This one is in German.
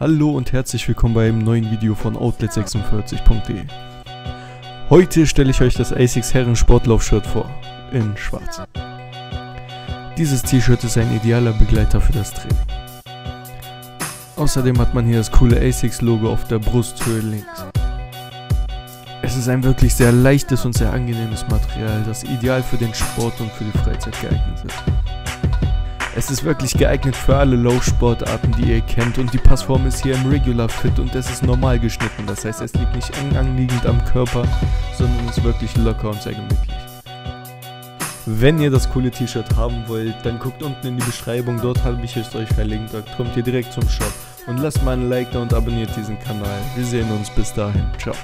Hallo und herzlich willkommen bei einem neuen Video von Outlet46.de. Heute stelle ich euch das ASICS Herren Sportlaufshirt vor, in schwarz. Dieses T-Shirt ist ein idealer Begleiter für das Training. Außerdem hat man hier das coole ASICS Logo auf der Brusthöhe links. Es ist ein wirklich sehr leichtes und sehr angenehmes Material, das ideal für den Sport und für die Freizeit geeignet ist. Es ist wirklich geeignet für alle Low-Sportarten, die ihr kennt und die Passform ist hier im Regular Fit und es ist normal geschnitten. Das heißt, es liegt nicht eng anliegend am Körper, sondern ist wirklich locker und sehr gemütlich. Wenn ihr das coole T-Shirt haben wollt, dann guckt unten in die Beschreibung, dort habe ich es euch verlinkt. Dort kommt ihr direkt zum Shop und lasst mal ein Like da und abonniert diesen Kanal. Wir sehen uns bis dahin. Ciao.